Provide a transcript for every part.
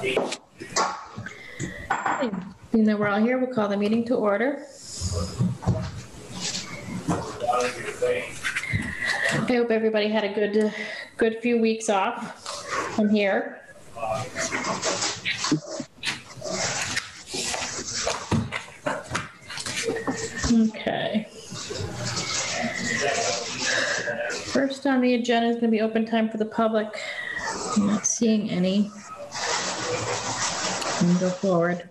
Being that we're all here, we'll call the meeting to order. I hope everybody had a good, uh, good few weeks off from here. Okay. First on the agenda is going to be open time for the public. I'm Not seeing any. And Go forward.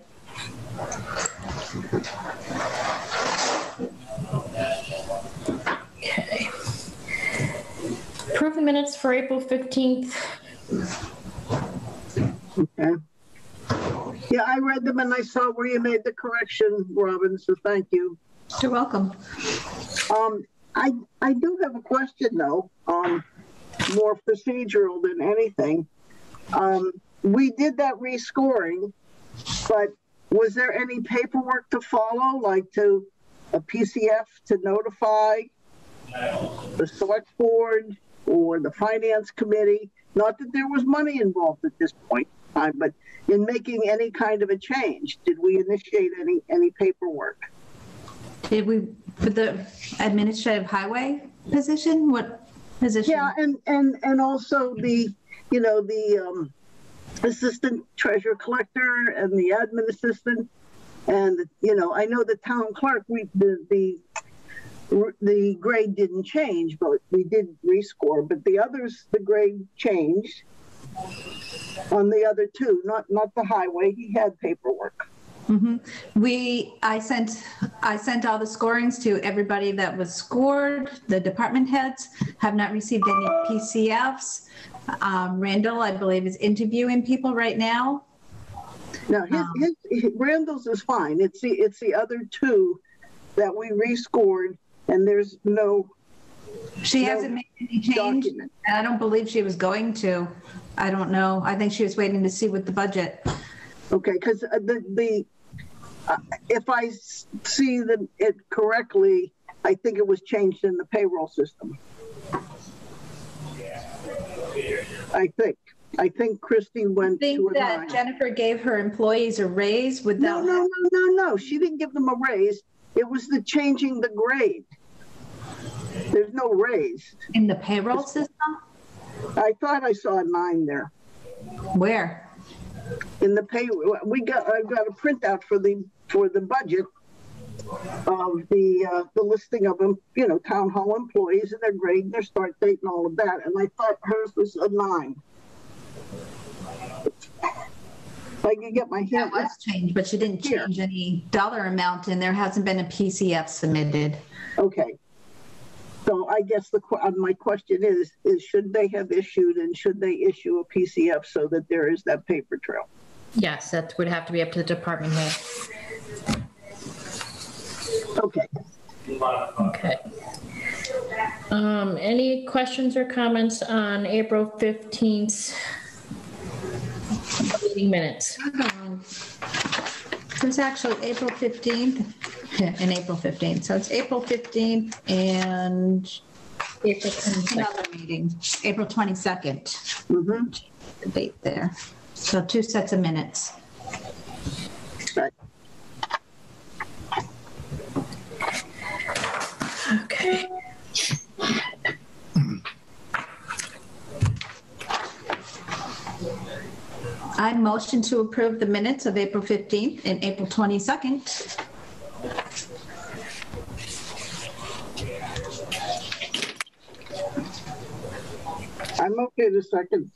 Okay. Approve the minutes for April 15th. Okay. Yeah, I read them and I saw where you made the correction, Robin, so thank you. You're welcome. Um, I, I do have a question though, um, more procedural than anything. Um, we did that rescoring, but was there any paperwork to follow, like to a PCF to notify the select board or the finance committee? Not that there was money involved at this point in time, but in making any kind of a change, did we initiate any, any paperwork? Did we, for the administrative highway position, what position? Yeah, and, and, and also the, you know, the, um, assistant treasurer collector and the admin assistant. And, you know, I know the town clerk, we, the, the, the grade didn't change, but we did rescore, but the others, the grade changed on the other two, not, not the highway. He had paperwork. Mhm. We, I sent, I sent all the scorings to everybody that was scored. The department heads have not received any PCFs. Um, Randall, I believe, is interviewing people right now. No, his, Um. his, his- Randall's is fine. It's the, it's the other two that we rescored and there's no She No hasn't made any change, document. and I don't believe she was going to. I don't know. I think she was waiting to see what the budget. Okay, because the, the, uh, if I see the, it correctly, I think it was changed in the payroll system. I think, I think Christie I went think to a that nine. Jennifer gave her employees a raise without. no, no, no, no, no. she didn't give them a raise. It was the changing the grade. There's no raise. In the payroll system? I thought I saw a nine there. Where? in the pay, we got, I've got a printout for the, for the budget of the, uh, the listing of them, you know, town hall employees and their grade, and their start date and all of that, and I thought hers was a nine. I can get my That hand, was changed, but she didn't Here. change any dollar amount and there hasn't been a PCF submitted. okay. So I guess the, uh, my question is, is should they have issued and should they issue a PCF so that there is that paper trail? Yes, that would have to be up to the department head. Okay. Okay. Um, any questions or comments on April 15th meeting minutes? It was actually April 15th, yeah, and April 15th. So it's April 15th and April 22nd. another meeting, April 22nd, Mm-hmm. the date there. So two sets of minutes. Right. Okay. I motion to approve the minutes of April 15th and April 22nd. I'm okay to second.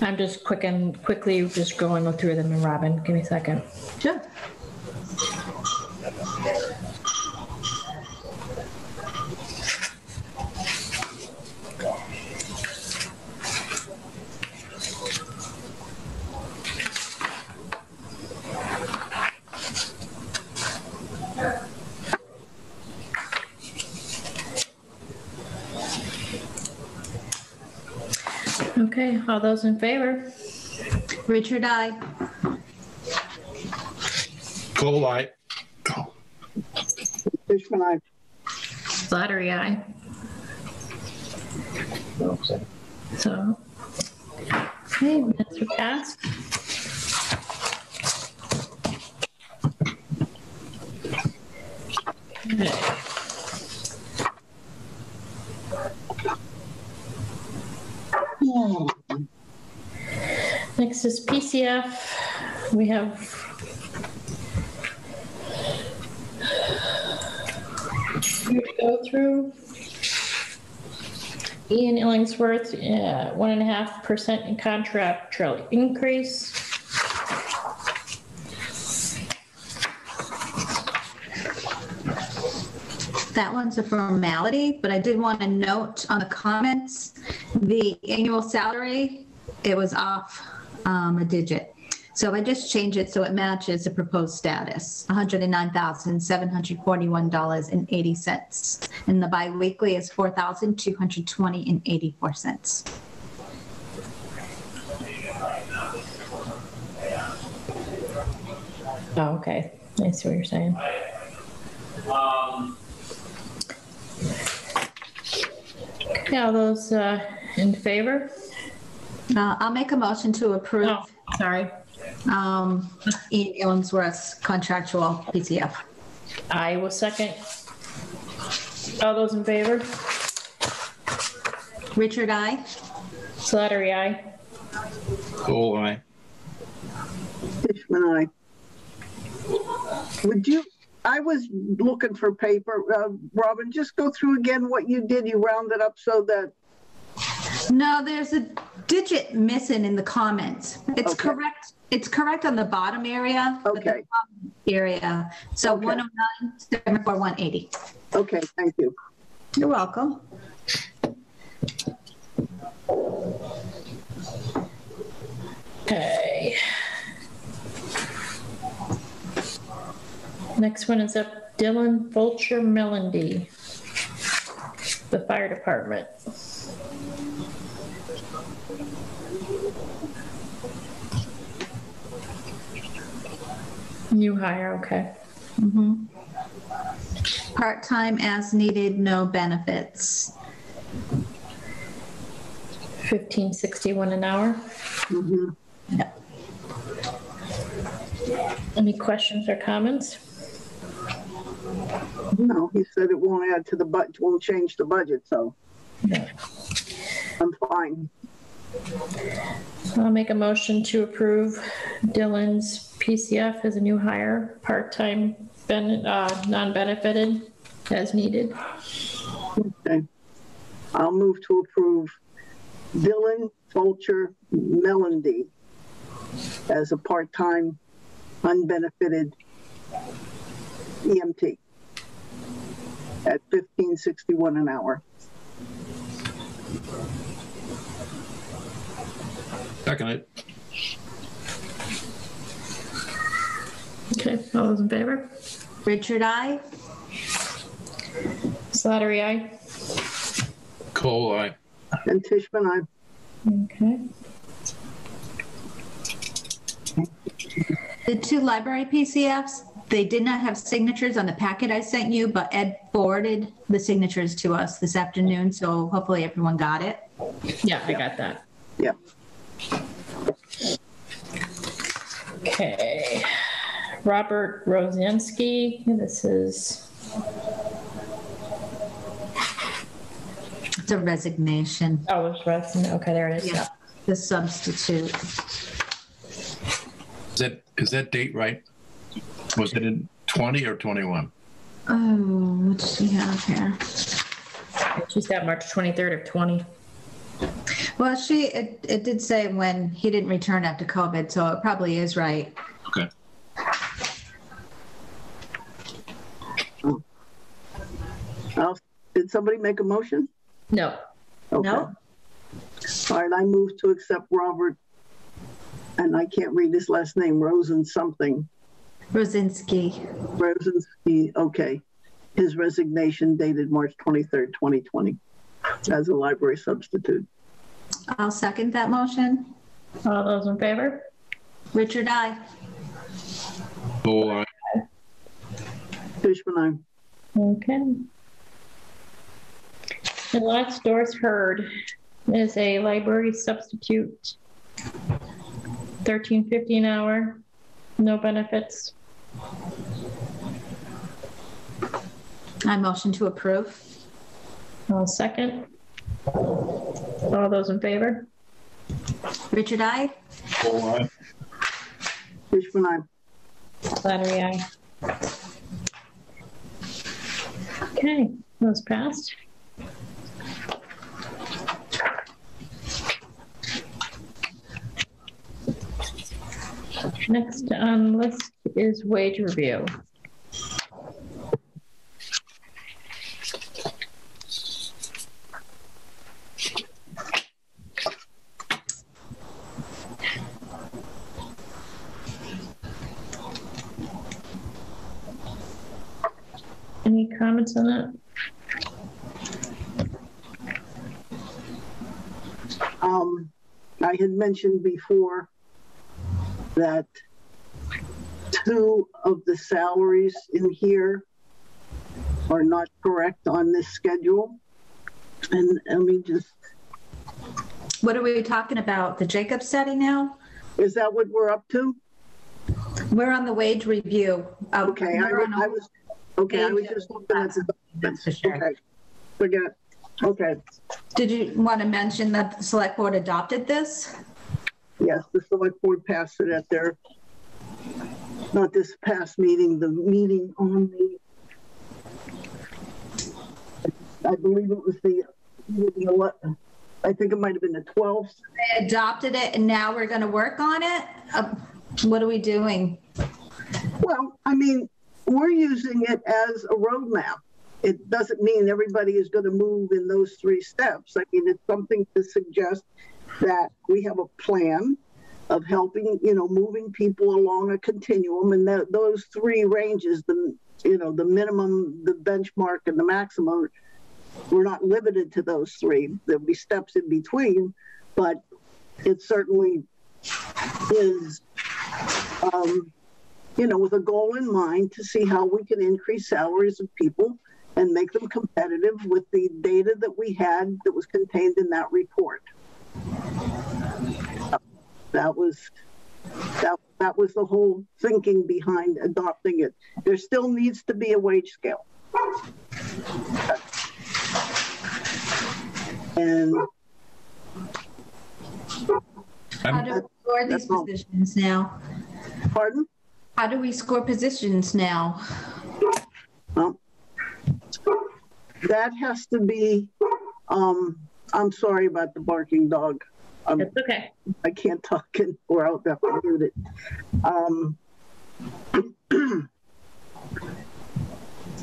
I'm just quick and quickly just going through them and Robin, give me a second. Sure. Okay, all those in favor? Richard, I. Cole, I. Fishman, I. Slattery, aye. So, Okay, minutes are passed. Okay. Next is PCF. We have go through. Ian Illingsworth, uh, one and a half percent in contractual increase. That one's a formality, but I did want to note on the comments, the annual salary, it was off um, a digit. So I just changed it so it matches the proposed status, $109,741.80. And the biweekly is $4,220.84. Oh, okay. I see what you're saying. Okay, all those uh, in favor? Uh, I'll make a motion to approve Oh, sorry. Um, Ian Illingsworth's contractual PCF. I will second. All those in favor? Richard, I. Slattery, aye. Cole, aye. Fishman, aye. Would you, I was looking for paper. Uh, Robin, just go through again what you did. You rounded up so that, No, there's a digit missing in the comments. It's Okay. correct, it's correct on the bottom area. but the Okay. Area, so Okay. 109, 741, 180. okay, thank you. You're welcome. Okay. Next one is up Dylan Fulcher Melendy. The fire department. New hire, okay. Mhm. Part-time as needed, no benefits. Fifteen sixty-one an hour. Mhm. Yep. Any questions or comments? No, he said it won't add to the budget, won't change the budget, so No. I'm fine. I'll make a motion to approve Dylan's PCF as a new hire, part-time, ben, uh, non-benefited as needed. Okay. I'll move to approve Dylan Fulcher Melendy as a part-time unbenefited EMT at fifteen sixty-one an hour. Second it. Okay, all those in favor? Richard, I. Slattery, aye. Cole, aye. And Fishman, I, Okay. The two library PCFs, they did not have signatures on the packet I sent you, but Ed forwarded the signatures to us this afternoon, so hopefully everyone got it. Yeah, I got that. yeah. Okay. Robert Rosinski, this is, It's a resignation, oh, it's Rosin, okay, there it is. Yeah. the substitute. Is that, is that date right? Was it in 20 or 21? Oh, what does he have here? She's got March 23rd of 20. Well, she, it, it did say when he didn't return after COVID, so it probably is right. Okay. I'll- Did somebody make a motion? No, Okay. No? All right, I move to accept Robert, and I can't read his last name, Rosen something, Rosinski. Rosenski, okay. His resignation dated March 23rd, 2020, as a library substitute. I'll second that motion. all those in favor? Richard, I. Cole, aye. Fishman, I. Okay. The last Doris Heard is a library substitute Thirteen fifty an hour, no benefits. I motion to approve. I'll second. All those in favor? Richard, I. Full aye. Fishman, aye. Slattery, aye. Okay, those passed. Next on the list is wage review. Any comments on that? Um, I had mentioned before that two of the salaries in here are not correct on this schedule. And let me just, What are we talking about? The Jacob study now? is that what we're up to? We're on the wage review. Uh, Okay, I, we're on I a- was, okay, I was just looking at the That's documents. for sure. Okay, forget, okay, Did you want to mention that the select board adopted this? yes, the select board passed it at their, not this past meeting, the meeting on the, I believe it was the, the ele- I think it might have been the 12th. They adopted it and now we're going to work on it? Uh, What are we doing? Well, I mean, we're using it as a roadmap. It doesn't mean everybody is going to move in those three steps. I mean, it's something to suggest that we have a plan of helping, you know, moving people along a continuum, and that those three ranges, the you know, the minimum, the benchmark, and the maximum, we're not limited to those three. There'll be steps in between, but it certainly is um, you know, with a goal in mind to see how we can increase salaries of people and make them competitive with the data that we had that was contained in that report. That was that that was the whole thinking behind adopting it. There still needs to be a wage scale. And How I'm, do we score these positions now? pardon? How do we score positions now? Well, that has to be, um, I'm sorry about the barking dog. Um, That's okay. I can't talk and, or I'll have to mute it. Um,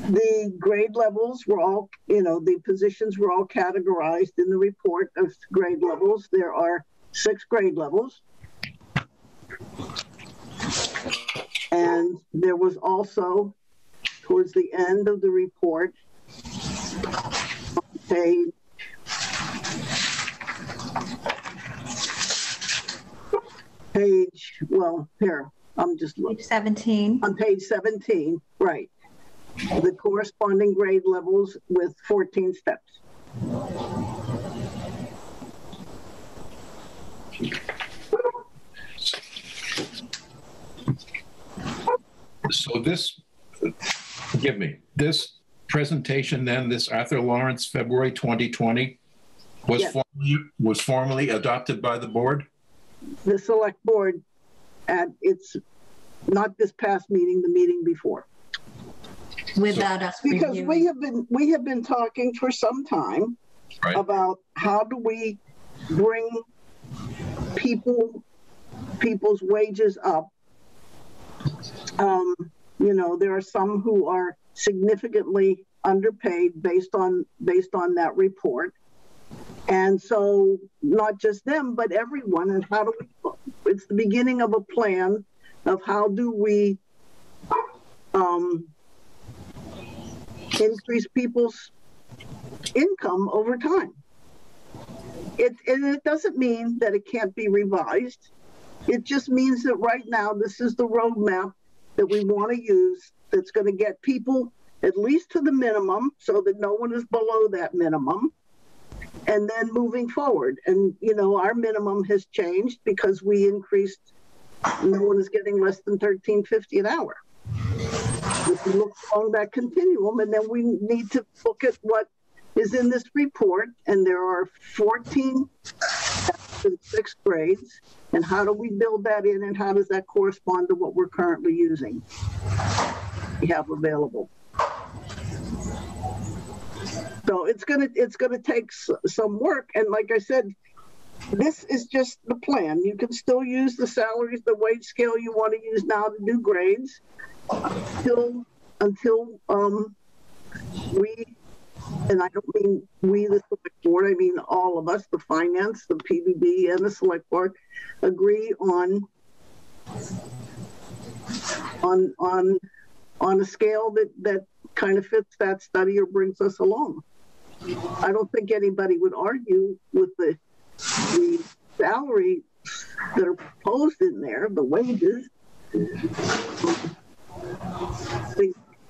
the grade levels were all, you know, the positions were all categorized in the report of grade levels. There are six grade levels. And there was also, towards the end of the report, page page, well, here, I'm just looking, Page 17. on page 17, right. The corresponding grade levels with 14 steps. So this, forgive me, this presentation then, this Arthur Lawrence, February 2020, was Yes. formally, was formally adopted by the board? The select board at its, not this past meeting, the meeting before. Without us Because we have been, we have been talking for some time Right. about how do we bring people, people's wages up. Um, you know, there are some who are significantly underpaid based on, based on that report. And so not just them, but everyone, and how do we, it's the beginning of a plan of how do we, um, increase people's income over time. It, and it doesn't mean that it can't be revised. It just means that right now, this is the roadmap that we want to use that's going to get people at least to the minimum so that no one is below that minimum. and then moving forward. And, you know, our minimum has changed because we increased, no one is getting less than thirteen fifty an hour. If we look along that continuum, and then we need to look at what is in this report, and there are 14 sixth grades, and how do we build that in, and how does that correspond to what we're currently using? We have available. So it's gonna, it's gonna take some work, and like I said, this is just the plan. You can still use the salaries, the wage scale you want to use now to do grades until, until, um, we, and I don't mean we, the select board, I mean all of us, the finance, the PBB and the select board, agree on, on, on, on a scale that, that kind of fits that study or brings us along. I don't think anybody would argue with the, the salary that are proposed in there, the wages.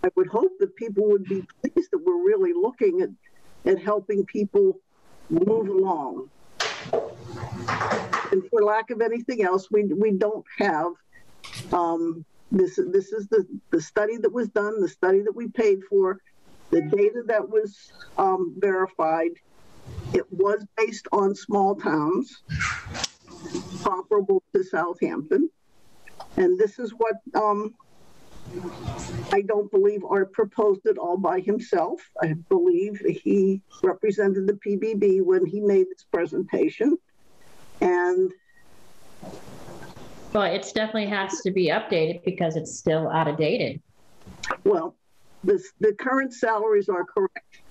I would hope that people would be pleased that we're really looking at, at helping people move along. And for lack of anything else, we, we don't have, um, this, this is the, the study that was done, the study that we paid for, the data that was, um, verified. It was based on small towns comparable to Southampton. And this is what, um, I don't believe Art proposed it all by himself. I believe he represented the PBB when he made this presentation. And Well, it's definitely has to be updated because it's still out of dated. well, this, the current salaries are correct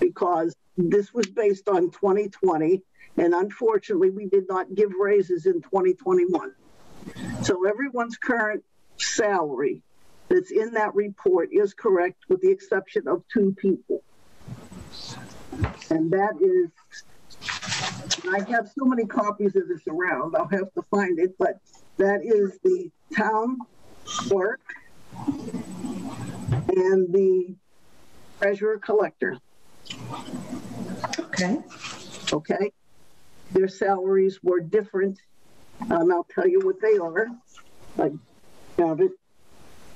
because this was based on 2020 and unfortunately we did not give raises in 2021. So everyone's current salary that's in that report is correct with the exception of two people. And that is, I have so many copies of this around, I'll have to find it, but that is the town clerk and the treasurer collector, Okay. okay? Their salaries were different, and I'll tell you what they are. Have it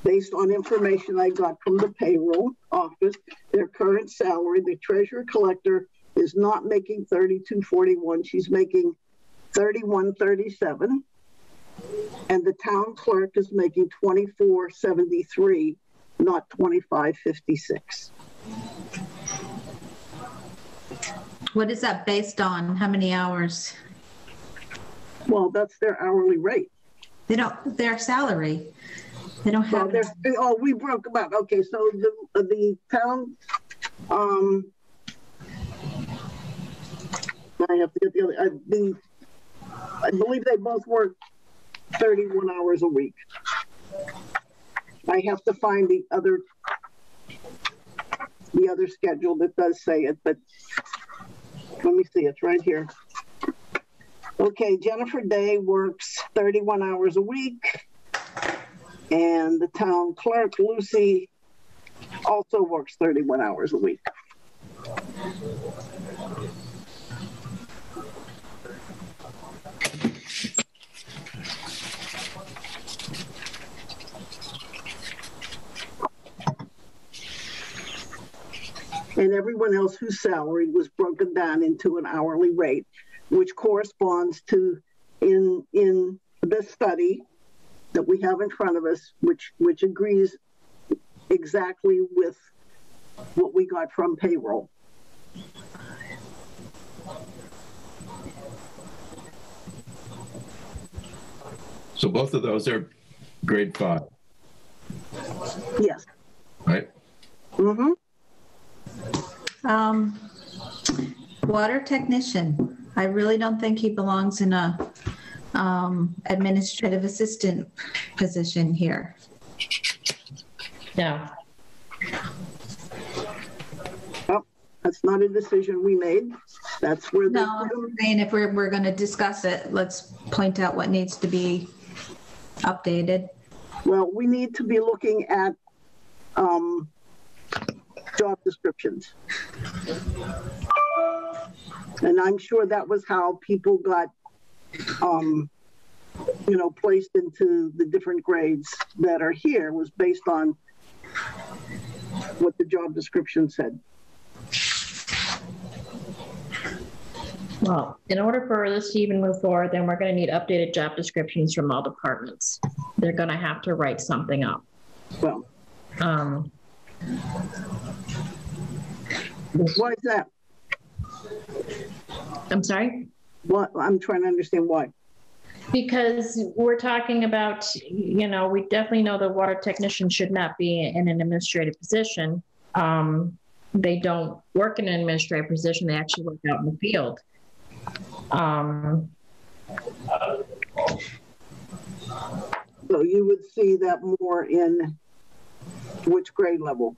based on information I got from the payroll office. Their current salary, the treasurer collector is not making thirty-two forty-one, she's making thirty-one thirty-seven. And the town clerk is making twenty-four seventy-three, not twenty-five fifty-six. What is that based on? How many hours? Well, that's their hourly rate. They don't, their salary. They don't have, there's, oh, we broke them out. Okay, so the, the town, um, I have to get the other, uh, the, I believe they both work 31 hours a week. I have to find the other, the other schedule that does say it, but let me see, it's right here. Okay, Jennifer Day works 31 hours a week. And the town clerk, Lucy, also works 31 hours a week. And everyone else whose salary was broken down into an hourly rate, which corresponds to in in this study that we have in front of us, which, which agrees exactly with what we got from payroll. So both of those are grade five, Yes. right? Mm-hmm. um, water technician. I really don't think he belongs in a, um, administrative assistant position here. No, That's not a decision we made. That's where the. No, the, I'm saying if we're, we're gonna discuss it, let's point out what needs to be updated. well, we need to be looking at, um, job descriptions. And I'm sure that was how people got, um, you know, placed into the different grades that are here was based on what the job description said. Well, in order for this to even move forward, then we're gonna need updated job descriptions from all departments. They're gonna have to write something up. Well, Um, why is that? I'm sorry? What, I'm trying to understand why. Because we're talking about, you know, we definitely know the water technician should not be in an administrative position. Um, they don't work in an administrative position, they actually work out in the field. Um, So you would see that more in which grade level?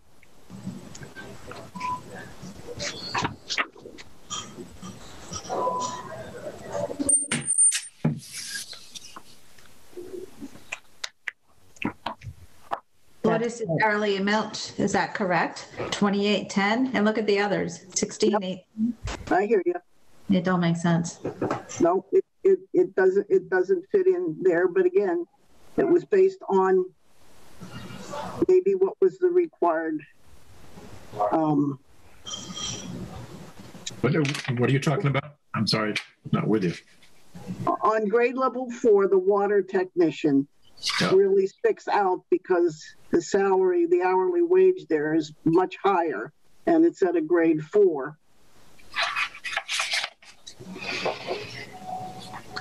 What is the hourly amount? Is that correct? 2810? And look at the others, 16, I hear you. It don't make sense. No, it, it, it doesn't, it doesn't fit in there, but again, it was based on maybe what was the required, um, What, are- what are you talking about? I'm sorry, not with you. on grade level four, the water technician Yeah. really sticks out because the salary, the hourly wage there is much higher and it's at a grade four.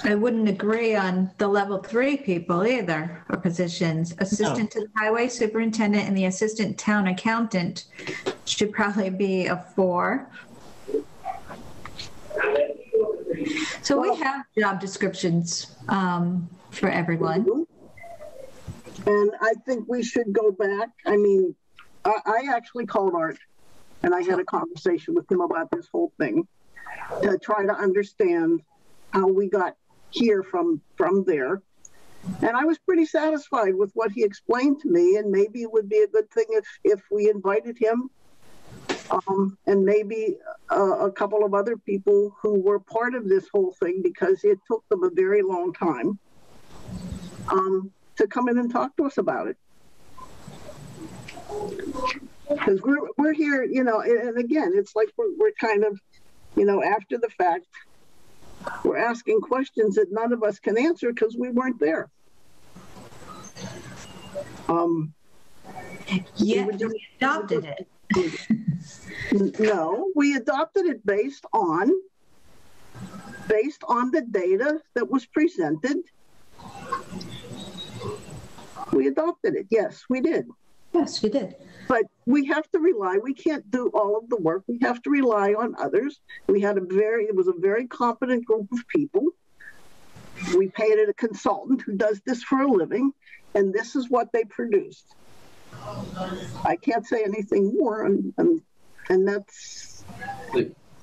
I wouldn't agree on the level three people either, or positions. Assistant to the highway superintendent and the assistant town accountant should probably be a four. So we have job descriptions um, for everyone. And I think we should go back. I mean, I, I actually called Art and I had a conversation with him about this whole thing to try to understand how we got here from from there. And I was pretty satisfied with what he explained to me. And maybe it would be a good thing if if we invited him, um, and maybe a, a couple of other people who were part of this whole thing because it took them a very long time. Um, to come in and talk to us about it. Because we're, we're here, you know, and, again, it's like we're, we're kind of, you know, after the fact, we're asking questions that none of us can answer because we weren't there. Um, Yeah, would just- we adopted it. no, we adopted it based on, based on the data that was presented. We adopted it. Yes, we did. Yes, we did. But we have to rely, we can't do all of the work. We have to rely on others. We had a very, it was a very competent group of people. We paid a consultant who does this for a living, and this is what they produced. I can't say anything more, and, and, and that's,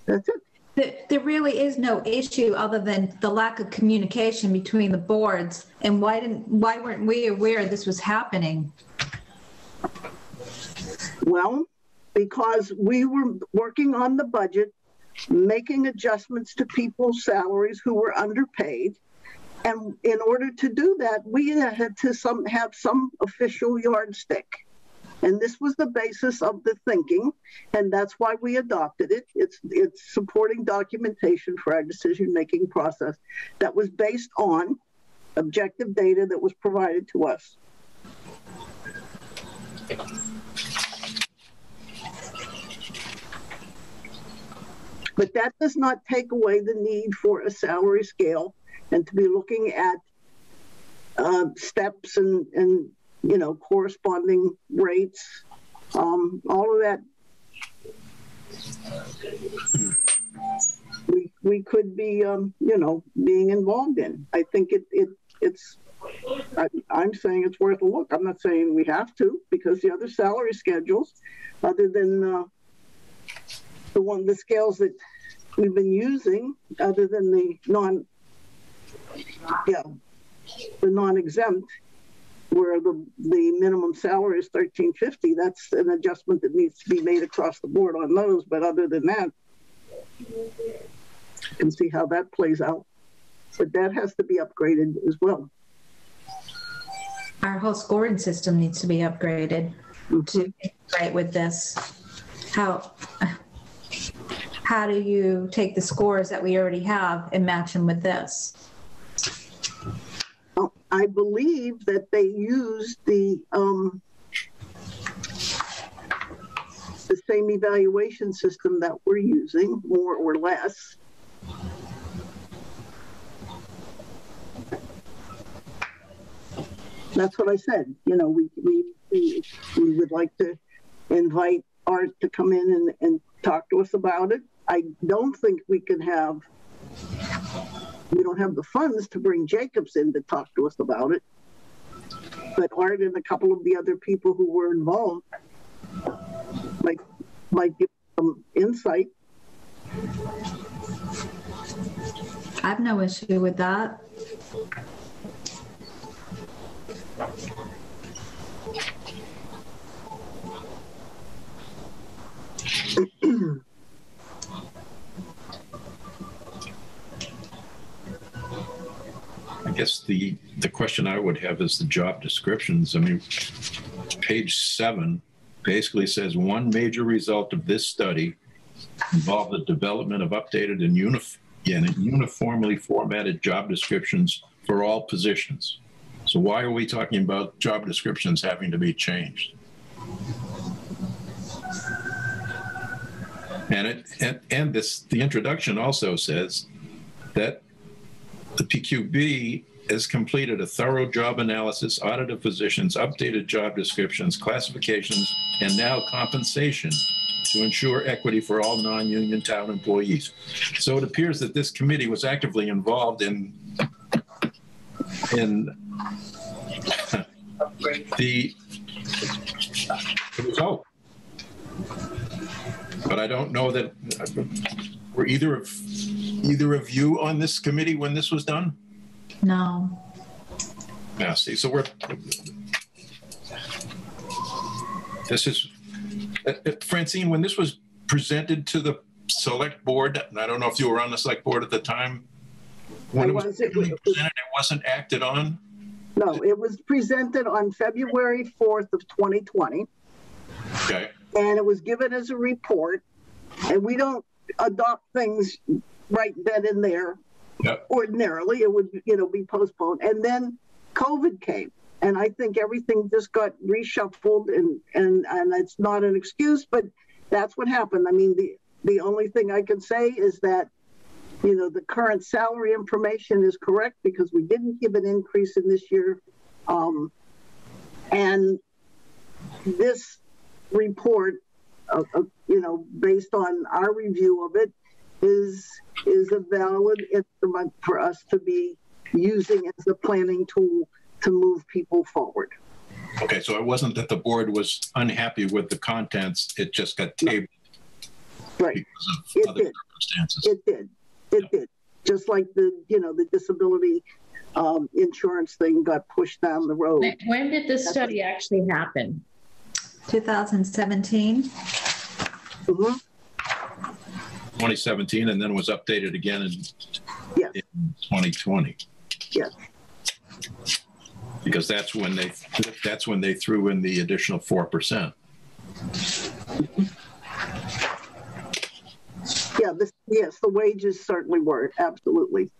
that's it. There, there really is no issue other than the lack of communication between the boards. And why didn't, why weren't we aware this was happening? Well, because we were working on the budget, making adjustments to people's salaries who were underpaid. And in order to do that, we had to some, have some official yardstick. And this was the basis of the thinking, and that's why we adopted it. It's, it's supporting documentation for our decision-making process that was based on objective data that was provided to us. But that does not take away the need for a salary scale and to be looking at uh, steps and, and, you know, corresponding rates, um, all of that. We, we could be, um, you know, being involved in. I think it, it it's, I, I'm saying it's worth a look. I'm not saying we have to because the other salary schedules, other than uh, the one, the scales that we've been using, other than the non, yeah, the non-exempt, where the, the minimum salary is thirteen fifty, that's an adjustment that needs to be made across the board on those, but other than that, and see how that plays out. But that has to be upgraded as well. Our whole scoring system needs to be upgraded to mm-hmm. right with this. How, how do you take the scores that we already have and match them with this? I believe that they used the um, the same evaluation system that we're using, more or less. That's what I said. You know, we we we, we would like to invite Art to come in and, and talk to us about it. I don't think we can have we don't have the funds to bring Jacobs in to talk to us about it. But Art and a couple of the other people who were involved might might give some insight. I have no issue with that. guess the, the question I would have is the job descriptions. I mean, page seven basically says one major result of this study involved the development of updated and unif- and uniformly formatted job descriptions for all positions. So why are we talking about job descriptions having to be changed? And it and, and this the introduction also says that the PQB has completed a thorough job analysis, audit of positions, updated job descriptions, classifications, and now compensation to ensure equity for all non-union town employees. So it appears that this committee was actively involved in in the, result. But I don't know that were either of either of you on this committee when this was done. No. Yeah, see, so we're, this is, uh, uh, Francine, when this was presented to the select board, and I don't know if you were on the select board at the time, when it was was- it originally was- presented, it wasn't acted on? No, it was presented on February 4th of 2020, Okay, and it was given as a report. And we don't adopt things right then and there. Yep. Ordinarily, it would, you know, be postponed. And then COVID came, and I think everything just got reshuffled. And and and it's not an excuse, but that's what happened. I mean, the the only thing I can say is that you know, the current salary information is correct because we didn't give an increase in this year. Um, and this report, uh, uh, you know, based on our review of it, is is a valid instrument for us to be using as a planning tool to move people forward. okay, so it wasn't that the board was unhappy with the contents, it just got tabled Right. because It of other did. circumstances. It did. It did. Just like the, you know, the disability um, insurance thing got pushed down the road. When- When did this study actually happen? 2017. Mhm. 2017, and then was updated again in Yes. in 2020. Yes. Because that's when they, that's when they threw in the additional 4%. Yeah, this, yes, the wages certainly were, absolutely.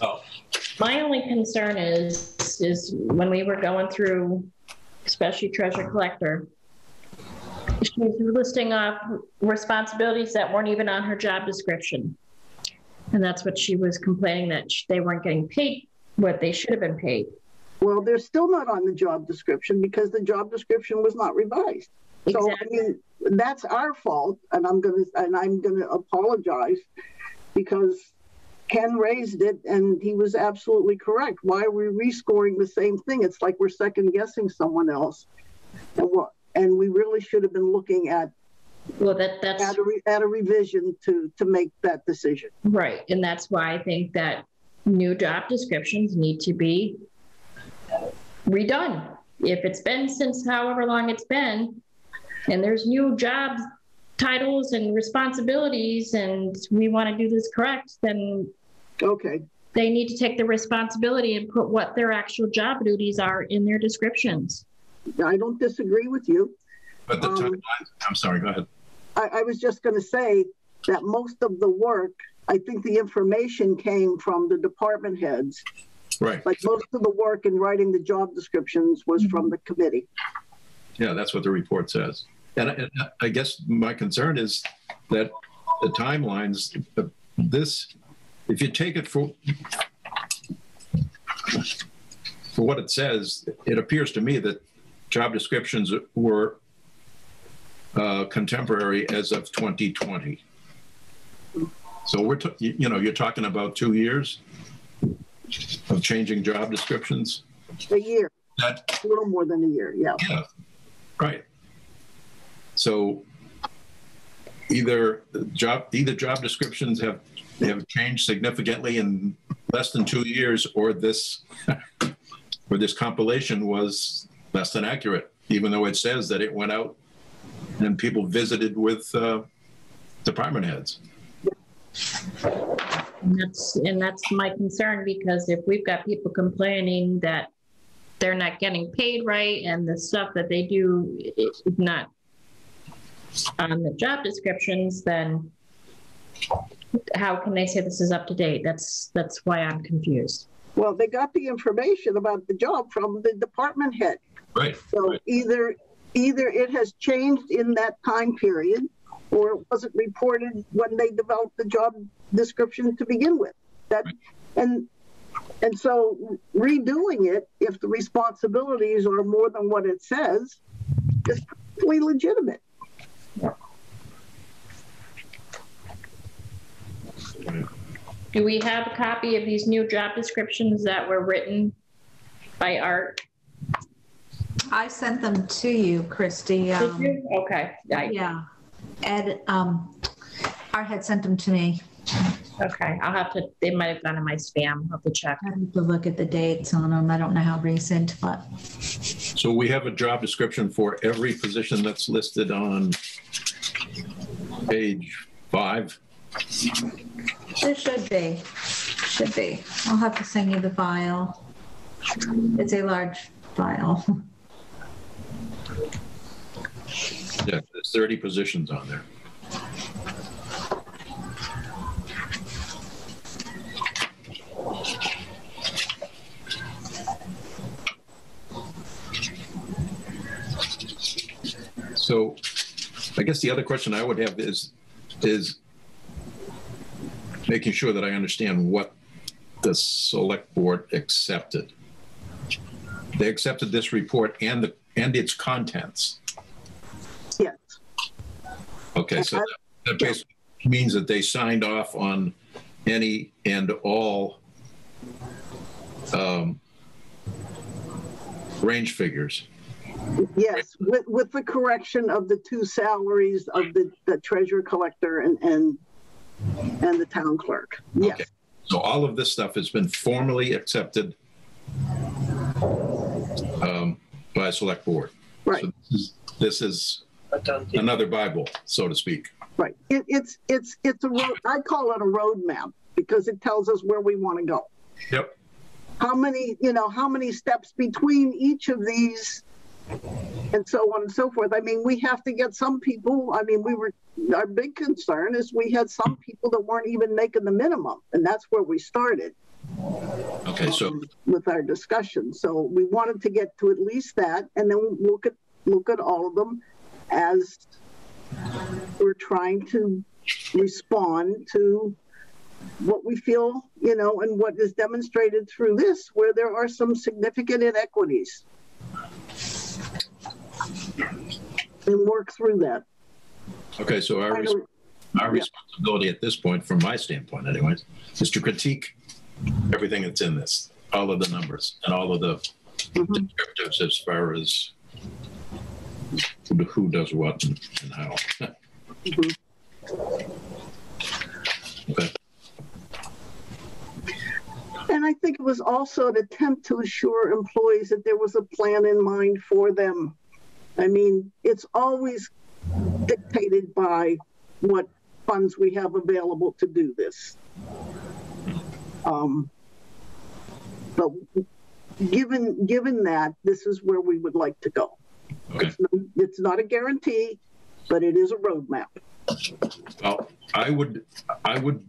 Oh, My only concern is, is when we were going through, especially treasure collector, she's listing off responsibilities that weren't even on her job description. And that's what she was complaining that they weren't getting paid what they should have been paid. Well, they're still not on the job description because the job description was not revised. So, I mean, that's our fault, and I'm gonna, and I'm gonna apologize because Ken raised it and he was absolutely correct. Why are we rescoring the same thing? It's like we're second guessing someone else. And what, and we really should have been looking at, Well, that, that's at a, re- at a revision to, to make that decision. right. And that's why I think that new job descriptions need to be redone. If it's been since however long it's been, and there's new job titles and responsibilities, and we want to do this correct, then Okay, they need to take the responsibility and put what their actual job duties are in their descriptions. I don't disagree with you. But the Um, timeline, I'm sorry, go ahead. I, I was just going to say that most of the work, I think the information came from the department heads, Right, but most of the work in writing the job descriptions was from the committee. yeah, that's what the report says. And I, and I guess my concern is that the timelines, uh, this, if you take it for, for what it says, it appears to me that job descriptions were uh, contemporary as of 2020. So we're, you know, you're talking about two years of changing job descriptions? A year, That, a little more than a year, yeah. yeah, right. So either the job, either job descriptions have, have changed significantly in less than two years, or this, or this compilation was less than accurate, even though it says that it went out and people visited with uh, department heads. And that's, and that's my concern because if we've got people complaining that they're not getting paid right and the stuff that they do is not on the job descriptions, then how can they say this is up to date? That's, that's why I'm confused. Well, they got the information about the job from the department head. Right. So Right. either, either it has changed in that time period or it wasn't reported when they developed the job description to begin with. That, and, and so redoing it, if the responsibilities are more than what it says, is perfectly legitimate. Do we have a copy of these new job descriptions that were written by Art? I sent them to you, Christy. Did Um, you? Okay, I- Yeah. Ed, um, Art had sent them to me. okay, I'll have to, they might have gone in my spam, I'll have to check. I have to look at the dates on them. I don't know how recent, but So we have a job description for every position that's listed on page five. There should be, should be. I'll have to send you the file. It's a large file. Yeah, there's 30 positions on there. So I guess the other question I would have is, is making sure that I understand what the select board accepted. They accepted this report and the, and its contents. Yes. Okay, so that- that basically means that they signed off on any and all um, range figures. Yes, with, with the correction of the two salaries of the, the treasurer collector and, and, and the town clerk. Yes, Okay. So all of this stuff has been formally accepted um, by a select board. right, So this is, this is another Bible, so to speak. right. It, it's, it's, it's a road, I call it a roadmap because it tells us where we want to go. Yep. How many, you know, how many steps between each of these and so on and so forth. I mean, we have to get some people, I mean, we were, our big concern is we had some people that weren't even making the minimum and that's where we started. Okay, so, um, with our discussion. So we wanted to get to at least that, and then look at look at all of them as we're trying to respond to what we feel, you know, and what is demonstrated through this, where there are some significant inequities, and work through that. okay, so our, res- our Yeah. responsibility at this point, from my standpoint anyways, is to critique everything that's in this, all of the numbers and all of the Mhm. descriptives as far as who, who does what and, and how. Mhm. Okay, And I think it was also an attempt to assure employees that there was a plan in mind for them I mean, it's always dictated by what funds we have available to do this. Um, but given, given that, this is where we would like to go. Okay. It's, no- it's not a guarantee, but it is a roadmap. Well, I would, I would,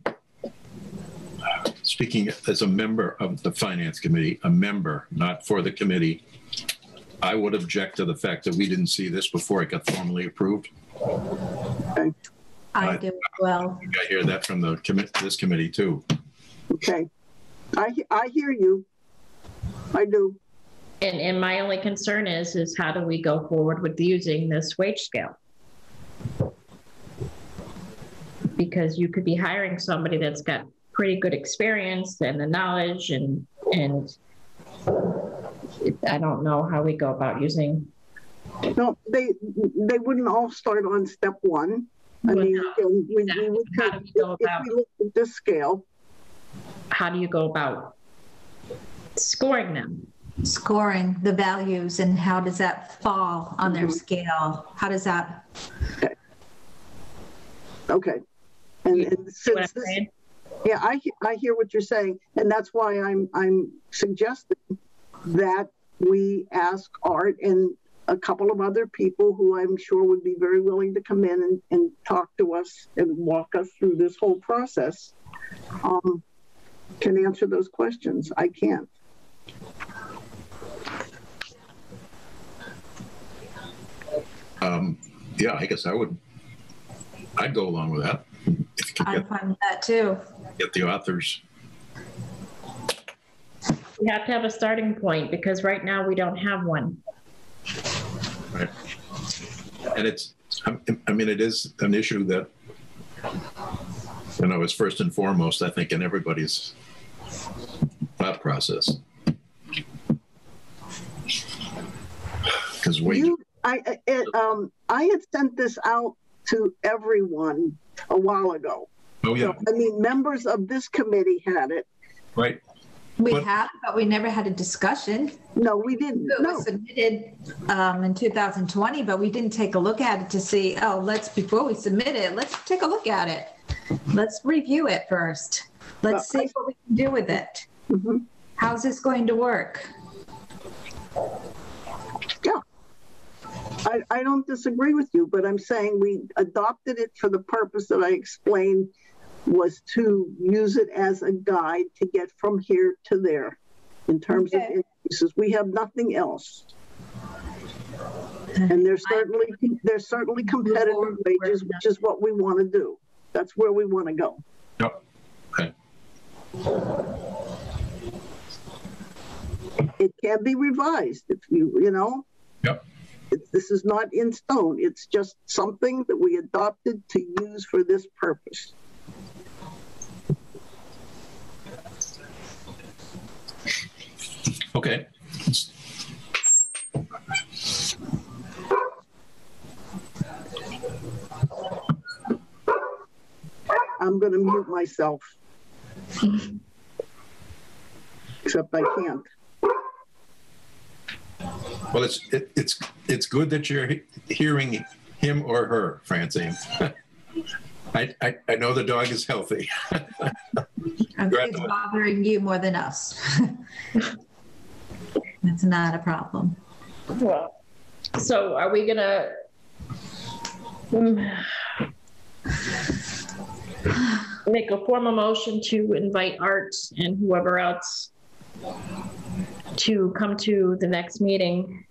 speaking as a member of the finance committee, a member, not for the committee, I would object to the fact that we didn't see this before it got formally approved. I Right. do as well. I hear that from the commit, this committee too. Okay. I, I hear you. I do. And, and my only concern is, is how do we go forward with using this wage scale? Because you could be hiring somebody that's got pretty good experience and the knowledge and, and it- I don't know how we go about using, No, they, they wouldn't all start on step one. I Well, mean, no, we, we we would, How do we go if about- we look at this scale, how do you go about scoring them? Scoring the values and how does that fall on their Mhm. scale? How does that, okay. And, and since this, yeah, I, I hear what you're saying, and that's why I'm, I'm suggesting that we ask Art and a couple of other people who I'm sure would be very willing to come in and, and talk to us and walk us through this whole process, um, can answer those questions. I can't. Um, yeah, I guess I would, I'd go along with that. If you could I'm get, fine with that too. get the authors. We have to have a starting point because right now we don't have one. Right. And it's, I I mean, it is an issue that, you know, is first and foremost, I think, in everybody's thought process. Because wage, You, I, I- it, um, I had sent this out to everyone a while ago. oh yeah, I mean, members of this committee had it. right, We But- have, but we never had a discussion. No, we didn't. It No. was submitted um, in 2020, but we didn't take a look at it to see, oh, let's, before we submit it, let's take a look at it. Let's review it first. Let's Well, see what we can do with it. Mhm. How's this going to work? Yeah. I, I don't disagree with you, but I'm saying we adopted it for the purpose that I explained was to use it as a guide to get from here to there in terms of Okay. increases. We have nothing else. And there's certainly, there's certainly competitive wages, which is what we want to do. That's where we want to go. yep, okay, It can be revised if you, you know, yep, It's, this is not in stone. It's just something that we adopted to use for this purpose. Okay. I'm going to mute myself. Except I can't. Well, it's, it- it's, it's good that you're he- hearing him or her, Francine. I, I, I know the dog is healthy. I think It's bothering you more than us. It's not a problem. Well, so are we gonna? mm, Make a formal motion to invite Art and whoever else to come to the next meeting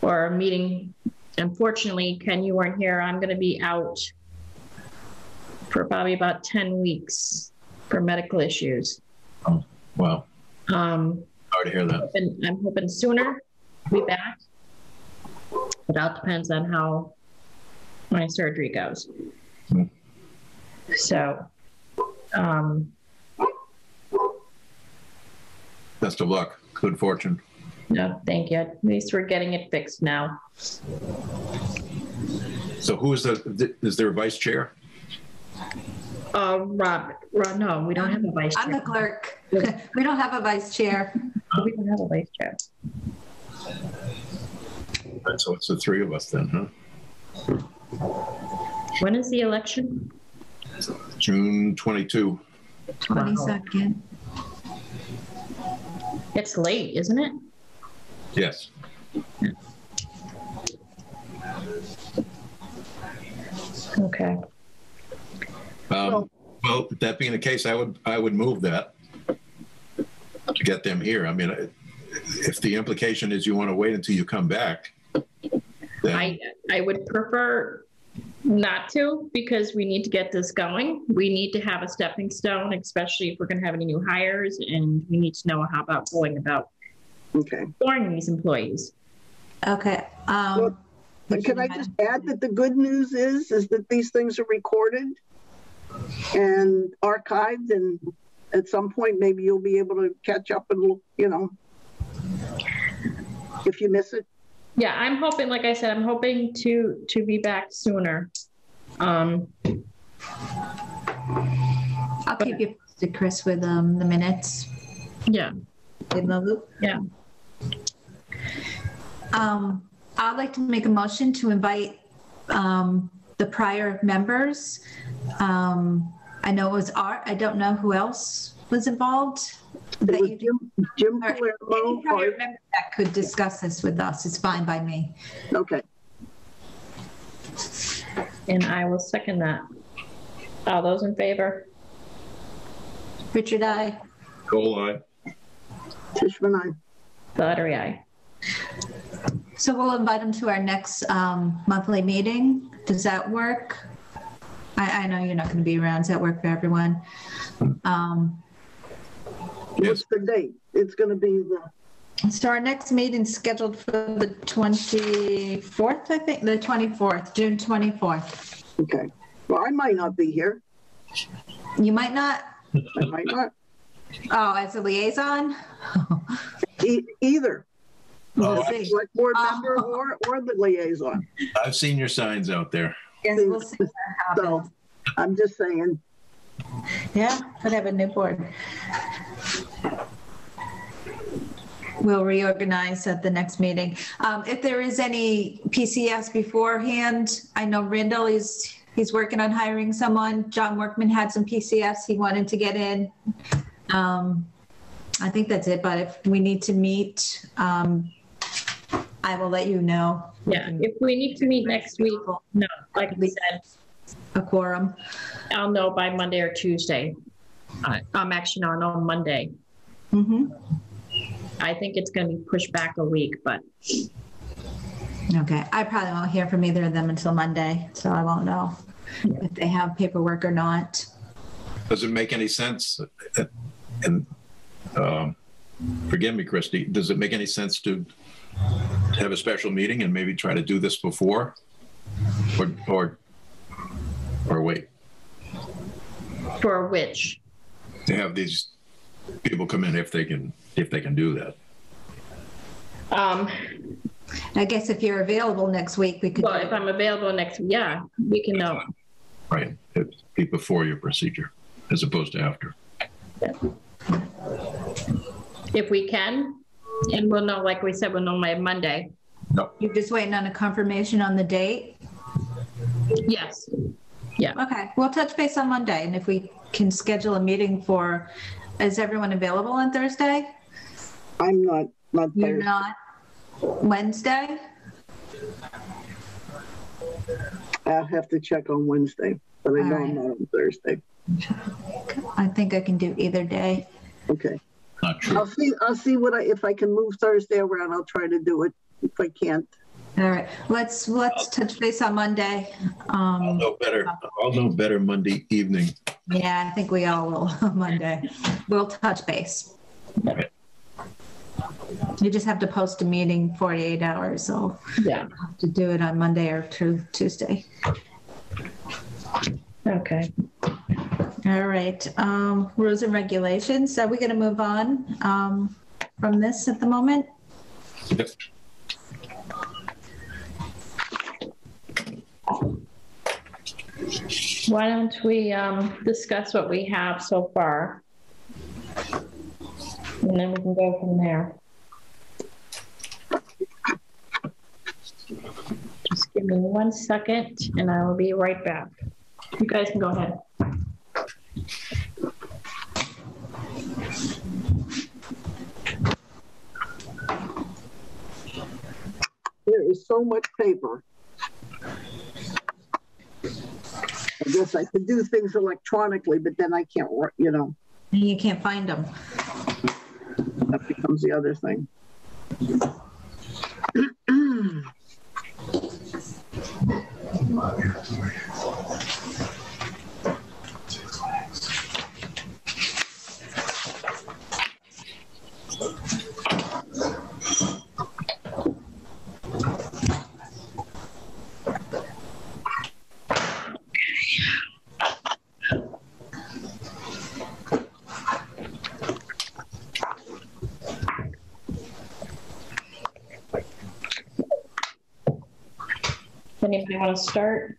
or a meeting. Unfortunately, Ken, you weren't here. I'm gonna be out for probably about 10 weeks for medical issues. Oh, Wow, Um, sorry to hear that. hoping, I'm hoping sooner to be back. It all depends on how my surgery goes. Hmm. So, um, Best of luck, good fortune. no, thank you. At least we're getting it fixed now. So who is the, is there a vice chair? Uh, Rob, Rob, no, we don't have a vice chair. I'm the clerk. We don't have a vice chair. We don't have a vice chair. So it's the three of us then, huh? When is the election? June 22. 22nd. It's late, isn't it? Yes. Okay. Um, well, that being the case, I would, I would move that to get them here. I mean, if the implication is you want to wait until you come back, then, I, I would prefer not to because we need to get this going. We need to have a stepping stone, especially if we're going to have any new hires and we need to know how about going about Okay. hiring these employees. Okay. um, Well, can I just add that the good news is, is that these things are recorded and archived and at some point, maybe you'll be able to catch up and, look, you know, if you miss it. Yeah, I'm hoping, like I said, I'm hoping to, to be back sooner. Um, I'll keep you posted, Chris, with um, the minutes yeah, in the loop. yeah. Um, I'd like to make a motion to invite um, the prior members. Um, I know it was Art, I don't know who else was involved. It That was you- Jim, Jim or Palermo. or- member that could discuss this with us, it's fine by me. Okay, And I will second that. All those in favor? Richard, I. goal line. Fishman, I. Slattery, aye. So we'll invite them to our next um, monthly meeting. Does that work? I, I know you're not going to be around. Does that work for everyone? Um, What's the date? It's gonna be the, So our next meeting scheduled for the 24th, I think, the 24th, June 24th. okay. Well, I might not be here. You might not, I might not. oh, as a liaison? E- Either We'll Oh, see. select board member or, or the liaison. I've seen your signs out there. Yes, we'll see what So. I'm just saying, Yeah, could have a new board. We'll reorganize at the next meeting. Um, if there is any PCFs beforehand, I know Randall is, he's working on hiring someone. John Workman had some PCFs he wanted to get in. Um, I think that's it, but if we need to meet, um, I will let you know. Yeah, if we need to meet next week, no, like I said, A quorum. I'll know by Monday or Tuesday. I- I'm actually on on Monday. hmm I think it's going to be pushed back a week, but Okay, I probably won't hear from either of them until Monday, so I won't know if they have paperwork or not. Does it make any sense? uh, And um, forgive me, Christy, does it make any sense to to have a special meeting and maybe try to do this before? Or, or, or wait, for which? to have these people come in if they can, if they can do that? Um, I guess if you're available next week, we could. well, if. I'm available next, yeah, we can know. Right, it'd be before your procedure as opposed to after. If we can, and we'll know, like we said, we'll know by Monday. You're just waiting on a confirmation on the date? Yes. Yeah. Okay, we'll touch base on Monday, and if we can schedule a meeting for, is everyone available on Thursday? I'm not, not You're there. not? Wednesday? I'll have to check on Wednesday, but I know All I'm not on Thursday. I think I can do either day. Okay. Not true. I'll see, I'll see what I, if I can move Thursday around, I'll try to do it. If I can't, All right, let's, let's touch base on Monday. I'll Um, know better, I'll know better Monday evening. yeah, I think we all will on Monday. We'll touch base. You just have to post a meeting 48 hours, so Yeah. have to do it on Monday or Tu- Tuesday. Okay. All right, um, rules and regulations. Are we going to move on, um, from this at the moment? Yep. Why don't we um, discuss what we have so far? And then we can go from there. Just give me one second and I will be right back. You guys can go ahead. There is so much paper. I guess I could do things electronically, but then I can't, wor- you know, And you can't find them. that becomes the other thing. Anybody want to start?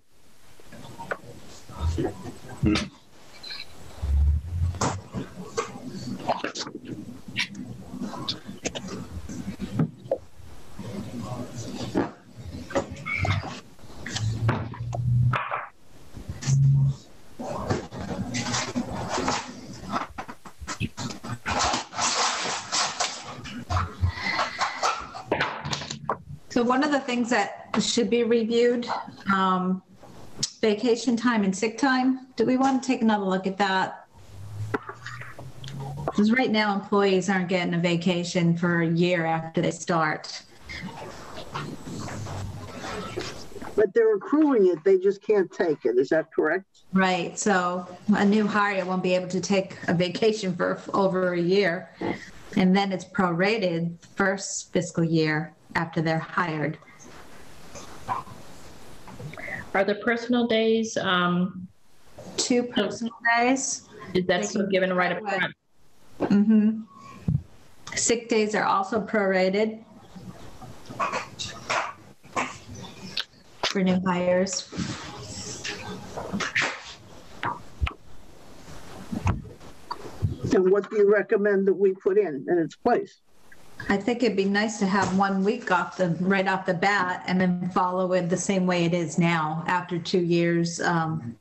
So one of the things that should be reviewed, um, vacation time and sick time, do we want to take another look at that? Because right now employees aren't getting a vacation for a year after they start. But they're accruing it, they just can't take it. Is that correct? Right, so a new hire won't be able to take a vacation for over a year. And then it's prorated first fiscal year after they're hired. Are the personal days, um, Two personal days. is that still given right up front? Mm-hmm. Sick days are also prorated for new hires. And what do you recommend that we put in, in its place? I think it'd be nice to have one week off the, right off the bat and then follow it the same way it is now. After two years, um,